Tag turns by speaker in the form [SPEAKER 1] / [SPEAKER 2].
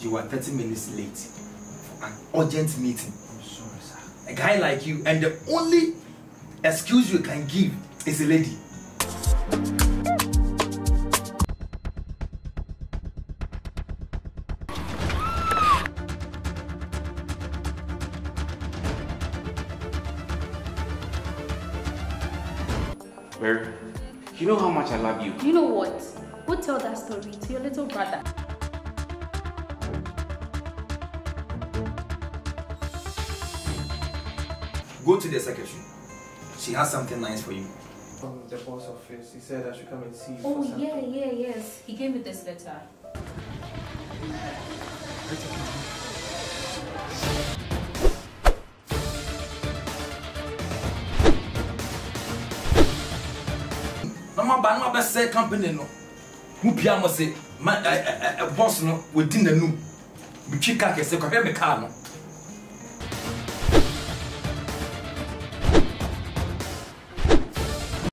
[SPEAKER 1] You are 30 minutes late for an urgent meeting.
[SPEAKER 2] I'm sorry, sir.
[SPEAKER 1] A guy like you, and the only excuse you can give is a lady.
[SPEAKER 2] Mary, you know how much I love you.
[SPEAKER 3] You know what? Go tell that story to your little brother.
[SPEAKER 1] Go to the secretary. She has something nice for you.
[SPEAKER 4] From the boss office, he said I should come and see you.
[SPEAKER 3] Oh
[SPEAKER 4] for
[SPEAKER 3] yeah, yeah, yes. He gave me this letter.
[SPEAKER 1] Na ma ba na ma bɛsɛ company no. Mu pia mo se ma ɛ ɛ ɛ boss no wodi n'anum. Metwi kaa kɛse kɔhwɛ me kaa no